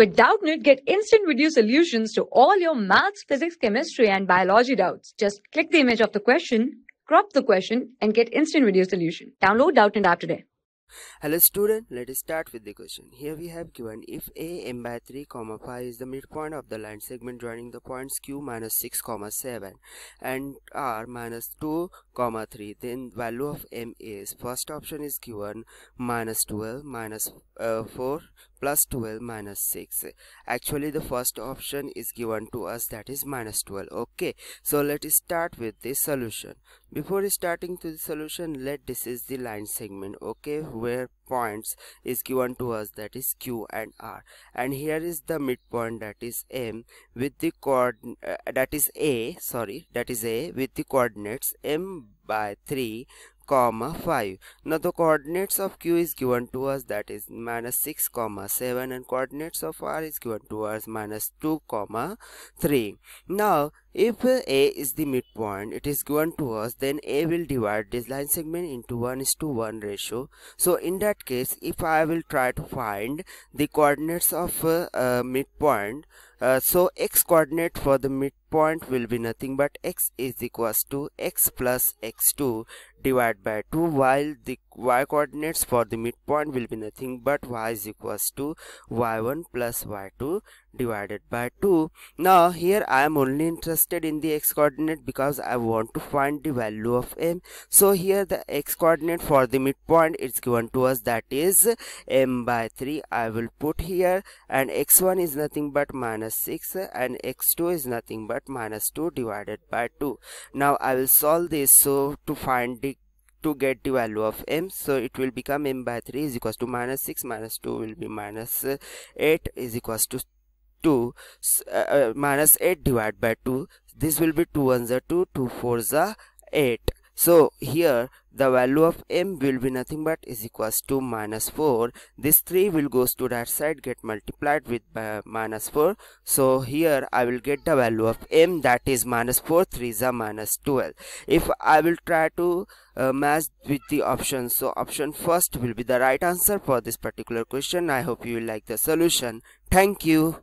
With Doubtnut, get instant video solutions to all your maths, physics, chemistry, and biology doubts. Just click the image of the question, crop the question, and get instant video solution. Download Doubtnut app today. Hello student, let us start with the question. Here we have given if a m by 3 comma 5 is the midpoint of the line segment joining the points q minus 6 comma 7 and r minus 2 comma 3 then value of m is first option is given minus 12 minus, uh, 4 plus 12 minus 6 actually the first option is given to us that is minus 12 okay so let us start with the solution. Before starting to the solution let this is the line segment okay where points is given to us that is q and r. And here is the midpoint that is m with the coord uh, that is a sorry that is a with the coordinates m by 3 comma 5 now the coordinates of q is given to us that is minus 6 comma 7 and coordinates of r is given to us minus 2 comma 3 now if a is the midpoint it is given to us then a will divide this line segment into 1 is to 1 ratio. So in that case if i will try to find the coordinates of uh, uh, midpoint uh, so x coordinate for the midpoint will be nothing but x is equals to x plus x2 divided by 2 while the y coordinates for the midpoint will be nothing but y is equals to y1 plus y2 divided by 2 now here i am only interested in the x coordinate because i want to find the value of m. So here the x coordinate for the midpoint is given to us that is m by 3 i will put here and x1 is nothing but minus 6 and x2 is nothing but minus 2 divided by 2 now i will solve this so to find the to get the value of m. So it will become m by 3 is equals to minus 6 minus 2 will be minus uh, 8 is equals to 2 uh, uh, minus 8 divided by 2 this will be 2 ones are 2 2 fours are 8 so here the value of m will be nothing but is equals to minus 4 this 3 will goes to that side get multiplied with uh, minus 4 so here i will get the value of m that is minus 4 3 is a minus 12 if i will try to uh, match with the options so option first will be the right answer for this particular question. I hope you will like the solution. Thank you